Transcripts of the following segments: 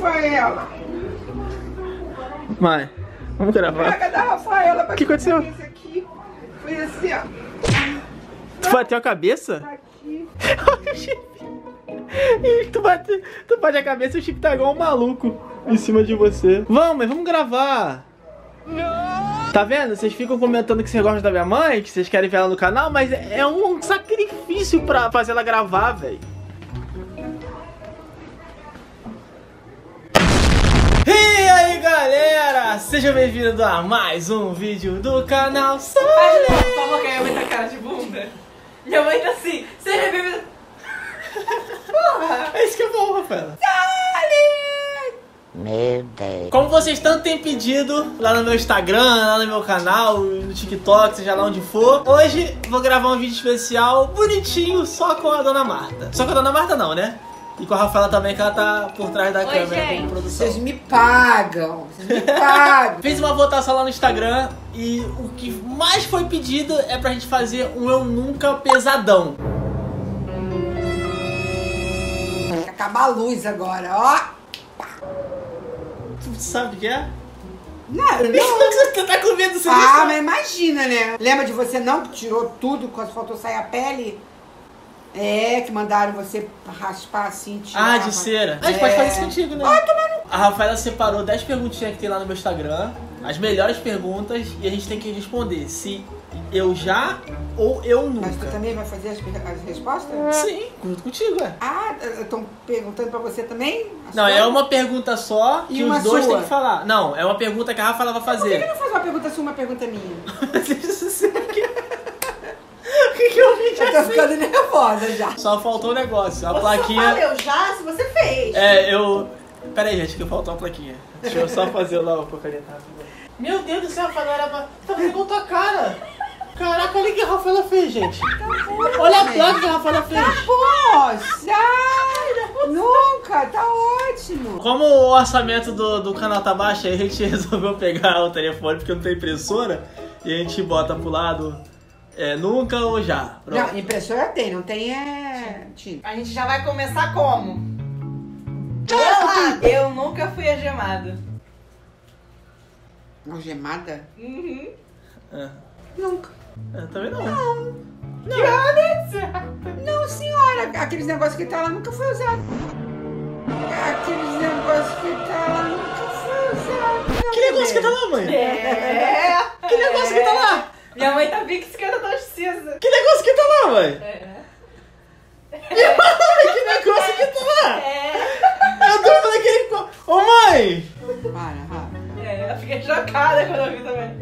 Rafaela. Mãe, vamos gravar. Pega da Rafaela pra Que aconteceu? Aqui. Foi assim, ó. Tu bateu a cabeça? Aqui. Olha o chip. Ih, Tu, bate, tu bate a cabeça e o chip tá igual um maluco em cima de você. Vamos, mas vamos gravar. Tá vendo? Vocês ficam comentando que vocês gostam da minha mãe, que vocês querem ver ela no canal, mas é um sacrifício pra fazer ela gravar, velho. E aí galera, sejam bem-vindos a mais um vídeo do canal Só Faz não, por favor, que a minha mãe tá cara de bunda. Minha mãe tá assim, seja bem-vindo. Porra! É isso que é bom, Rafaela. Meu Deus. Como vocês tanto têm pedido lá no meu Instagram, lá no meu canal, no TikTok, seja lá onde for, hoje vou gravar um vídeo especial bonitinho só com a Dona Marta. Só com a Dona Marta não, né? E com a Rafaela também, que ela tá por trás da Oi, câmera gente. como produção. Vocês me pagam. Vocês me pagam. Fiz uma votação lá no Instagram e o que mais foi pedido é pra gente fazer um Eu Nunca Pesadão. Vai acabar a luz agora, ó. Tu sabe o que é? Não, não. Você tá com medo, você Ah, mas imagina, né? Lembra de você não que tirou tudo, quando faltou sair a pele? É, que mandaram você raspar assim, tirar. Ah, de cera. A gente pode É. fazer isso contigo, né? A Rafaela separou 10 perguntinhas que tem lá no meu Instagram, as melhores perguntas, e a gente tem que responder se eu já ou eu Mas tu nunca. também vai fazer as, as respostas? Sim, junto contigo, é. Ah, estão perguntando pra você também? Não, sua? é uma pergunta só E que os dois sua? têm que falar. Não, é uma pergunta que a Rafaela vai Por que, que fazer. não faz uma pergunta sua, uma pergunta minha? Que eu tô ficando nervosa já. Só faltou o negócio, a Você plaquinha. só valeu já se você fez. É, eu. Pera aí, gente, que faltou a plaquinha. Deixa eu só fazer lá o caneta rápido. Meu Deus do céu, Rafaela era. Tá fazendo igual tua cara. Caraca, olha o que a Rafaela fez, gente. Olha a placa que a Rafaela fez. Poxa! Nunca, tá ótimo. Como o orçamento do, do canal tá baixo, aí a gente resolveu pegar o telefone porque não tem impressora e a gente bota pro lado é, nunca ou já. Pronto. Não, impressora tem, não tem é. tinta. A gente já vai começar como? Olá, eu nunca fui algemado. Algemada? Uhum. É. Nunca. É, também não. Que olha Não, senhora, aqueles negócios que tá lá nunca foi usado. Aqueles negócios que tá lá nunca foi usado. Não, Que negócio que tá lá, mãe? É. Que negócio que tá lá? Minha mãe tá bem que esquerda tá precisa. Que negócio que tá lá, mãe? É. que negócio que tá lá? É. Eu tô falando aquele. co- Ô mãe! Para, Rafa. É, eu fiquei chocada quando eu vi também.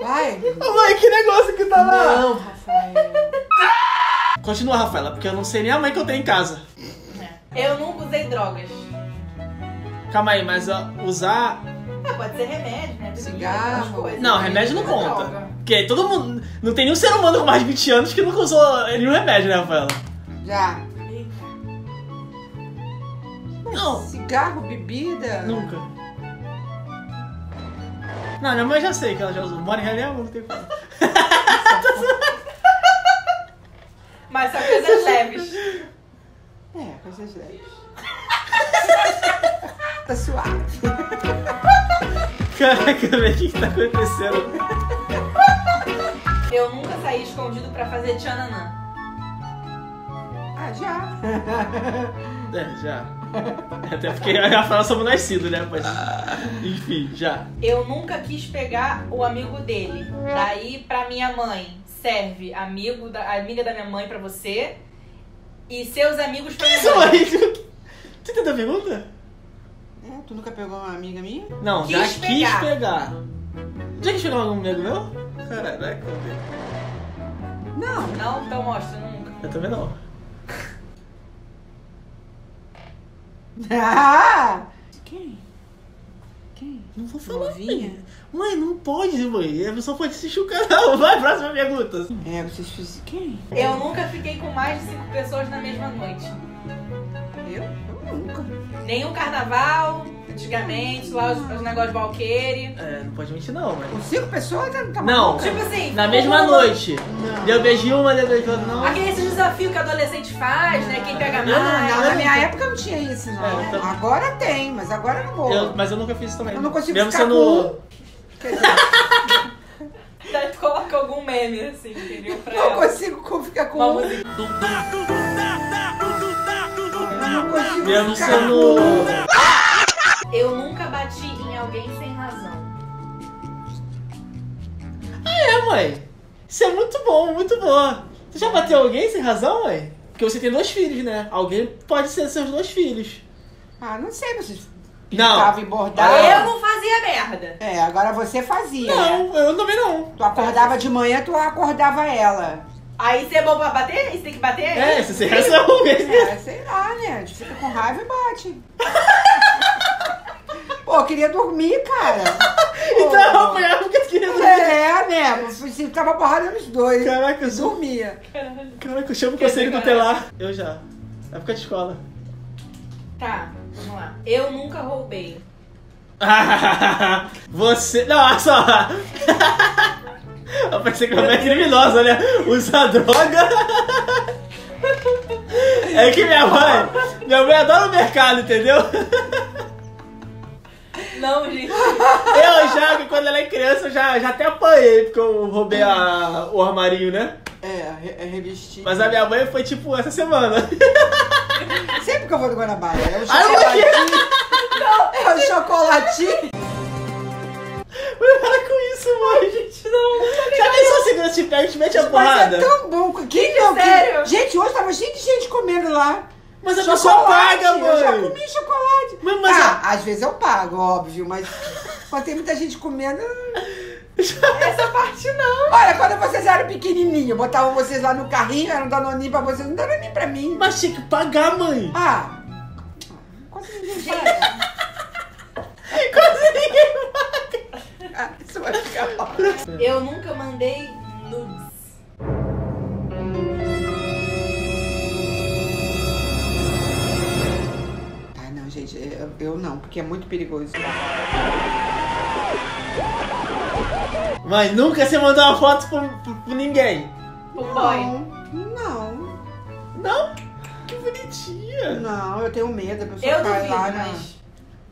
Vai. Ô mãe, que negócio que tá lá? Não, Rafael. Continua, Rafaela, porque eu não sei nem a mãe que eu tenho em casa. Eu nunca usei drogas. Calma aí, mas ó, usar. É, pode ser remédio, né? Cigarro. coisas. Não, remédio não conta. droga. Porque todo mundo. Não tem nenhum ser humano com mais de 20 anos que nunca usou nenhum remédio, né, Rafaela? Já. Não, Cigarro, bebida. nunca. Não, minha mãe já sei que ela já usou. Mora em Realengo, não tem como. Mas são coisas leves. É, coisas leves. tá suave. Caraca, velho, o que, que tá acontecendo? Eu nunca saí escondido pra fazer tchananã. Ah, já. É, já. Até porque a Rafaela somos nascidos, né? Mas, enfim, já. Eu nunca quis pegar o amigo dele. Daí, pra minha mãe, serve amigo da, amiga da minha mãe pra você e seus amigos pra minha Isso, mãe. mãe? Tu entendeu a pergunta? É, tu nunca pegou uma amiga minha? Não, Quis já quis pegar. pegar. Já quis pegar algum amigo meu? Caraca, Não. Não? Então mostra, nunca. eu também não. Ah! Não vou falar. Novinha? Mãe, não pode, mãe. A pessoa pode assistir o canal. Vai, próxima pergunta. É, vocês fizeram. Quem? Eu nunca fiquei com mais de cinco pessoas na mesma noite. Eu? Eu nunca. Nenhum carnaval, Antigamente, lá os, os negócios de Valqueire. É, não pode mentir não, mas... Com cinco pessoas, tá, tá Não. maluca? Tipo assim. Na mesma uma- noite. Não. Deu beijinho uma, deu beijinho outra, não. Aquele esse desafio que adolescente faz, né? Quem pega Não, mais. Não, na minha época não tinha isso, não. É, então- Agora tem, mas agora não vou. Eu- mas eu nunca fiz isso também. Eu não consigo Mesmo ficar sendo... Dizer, Daí tu coloca algum meme, assim, entendeu? Pra não ela. consigo com- ficar com Uma um. música. Não consigo Mesmo ficar sendo... Eu nunca bati em alguém sem razão. É, mãe. Isso é muito bom, muito boa. Você já bateu alguém sem razão, mãe? Porque você tem dois filhos, né? Alguém pode ser seus dois filhos. Ah, não sei, vocês Não. pintavam e bordavam. Eu não fazia merda. É, agora você fazia, né? Não, eu também não. Tu acordava de manhã, tu acordava ela. Aí você é bom pra bater? Você tem que bater? É, você mesmo. É, sei lá, né? A gente fica com raiva e bate. Pô, eu queria dormir, cara. Então eu Pô. apanhava porque eu queria dormir. É, né? Você tava porrada nos dois. Caraca, eu dormia. Caraca, eu chamo o conselho tutelar. Eu já. Época de escola. Tá, vamos lá. Eu nunca roubei. Você. Não, olha só. Eu pensei que ela é criminosa, né? Usar droga. É que minha mãe. Minha mãe adora o mercado, entendeu? Não, gente. Eu já, que quando ela é criança, eu já, já até apanhei, porque eu roubei a, o armarinho, né? É, é revestir. Mas a minha mãe foi tipo essa semana. Sempre que eu vou no Guanabara, é o Ai, chocolatinho. É o chocolatinho. Mas para com isso, mãe, gente. Não. Já pensou a segurança te pega e te mete a Mas porrada? é tão bom. Quem não? quem- sério? Gente, hoje tava cheio de gente comendo lá. Mas a pessoa paga, Eu já mãe. comi chocolate. Mas- mas ah, às vezes eu pago, óbvio, mas quando tem muita gente comendo. Essa parte não. Olha, quando vocês eram pequenininhos, botavam vocês lá no carrinho, era um danoninho pra vocês, não danoninho pra mim. Mas tinha que pagar, mãe. Ah, quase ninguém paga. Quase ninguém paga. Ah, isso vai ficar mal. Eu nunca mandei nudes. Ah, não, gente, eu, eu não, porque é muito perigoso. Mãe, nunca você mandou uma foto pro, pro, pro ninguém. Pro boy. Não, não, Não? Que bonitinha. não, eu tenho medo, a pessoa Eu cai duvido, lá mas.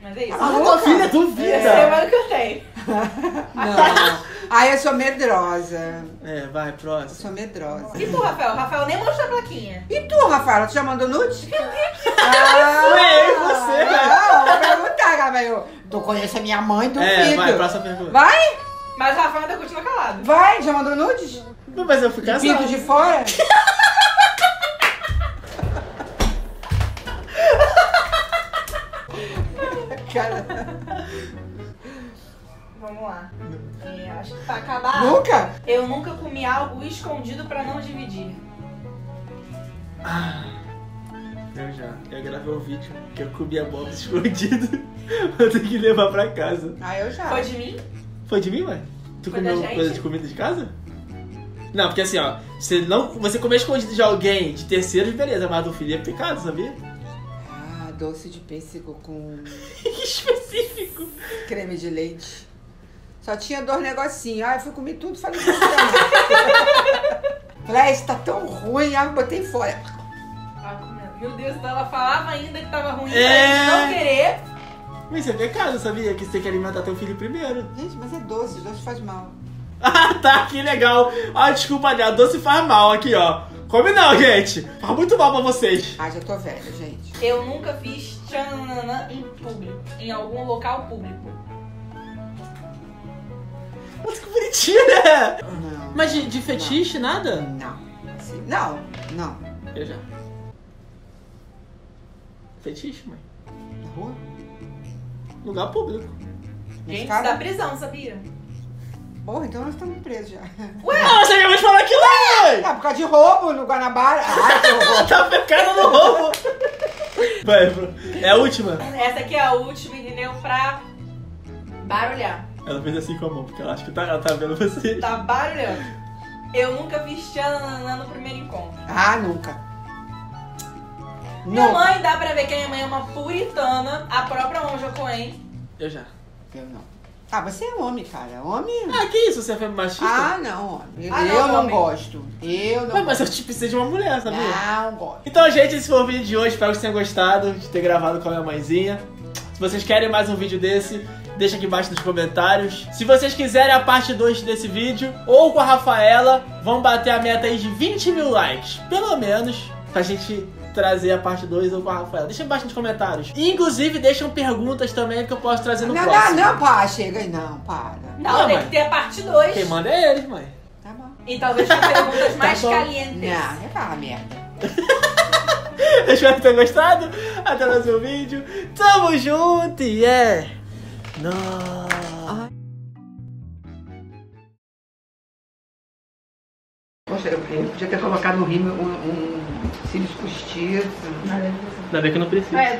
Mas é isso. Ah, louca? tua filha É duvida. semana que eu tenho. Não. Ai, eu sou medrosa. É, vai, Eu próximo. sou medrosa. E tu, Rafael? Rafael nem mostrou a plaquinha. E tu, Rafaela, tu já mandou nude? Ah, Ué, e você, Não, vou perguntar, Gabriel. Tu conhece a minha mãe, duvido. É, vai, próxima pergunta. Vai? Mas o Rafael ainda continua calado. Vai, já mandou nudes? Mas eu fui casado. Pinto de fora? Cara, Vamos lá. É, acho que pra acabar. nunca? Eu nunca comi algo escondido pra não dividir. Ah, eu já. Eu gravei um vídeo que eu comi a bomba escondido. eu tenho que levar pra casa. Ah, eu já. Foi de mim? Foi de mim, mãe? Tu Foi da comeu gente? coisa de comida de casa? Não, porque assim, ó, você não. Você comer escondido de alguém de terceiros, beleza, mas do filho é pecado, sabia? Ah, doce de pêssego com que específico. creme de leite. Só tinha dois negocinhos. Ah, eu fui comer tudo, falei, não. Falei, ah, tá tão ruim, ah, botei fora. Ah. Meu Deus, então ela falava ainda que tava ruim É. Mas isso é pecado, sabia? Que você tem que alimentar teu filho primeiro. Gente, mas é doce, doce faz mal. Ah, tá, que legal. Ah, desculpa, né? Doce faz mal aqui, ó. Come não, gente. Faz muito mal pra vocês. Ah, já tô velha, gente. Eu nunca fiz tchananã em público. Em algum local público. Nossa, que bonitinho, né? Não. Mas de, de fetiche, nada? Não. Assim, não, não. Eu já. Fetiche, mãe. Na rua? Lugar público. Gente, da prisão, sabia? Porra, então nós estamos presos já. Ah, você acabou de falar aquilo, mãe! Ah, por causa de roubo no Guanabara. Ai, que horror. Tá pecado no roubo. Vai. É a última. Essa aqui é a última, entendeu? Pra barulhar. Ela fez assim com a mão, porque ela acha que tá, ela tá vendo você. Tá barulhando. Eu nunca fiz tchananã no primeiro encontro. Ah, nunca. Minha Não. mãe, dá pra ver que a minha mãe é uma puritana, a própria Monja Coen. Eu já. Eu não. Ah, você é homem, cara. Homem. Ah, que isso? Você foi machista? Ah, não, homem. Ah, não, eu não homem. gosto. Eu não Ué, mas eu te precisei de uma mulher, sabia? Não gosto. Então, gente, esse foi o vídeo de hoje. Espero que vocês tenham gostado de ter gravado com a minha mãezinha. Se vocês querem mais um vídeo desse, deixa aqui embaixo nos comentários. Se vocês quiserem a parte 2 desse vídeo, ou com a Rafaela, vamos bater a meta aí de 20 mil likes. Pelo menos, pra gente trazer a parte 2 ou com a Rafaela. Deixa embaixo nos comentários. Inclusive, deixam perguntas também que eu posso trazer no Não, não, próximo. não, pá, chega aí. Não, para. Não, Ah, tem mãe. que ter a parte 2. Quem manda é eles, mãe. Tá bom. E talvez com perguntas mais bom. calientes. Não, é pra merda. Eu espero que tenham gostado. Até o próximo vídeo. Tamo junto e é. Nossa. Poxa, eu, eu podia ter colocado no rimo um, um cílios postiços. Ainda bem que não precisa. É.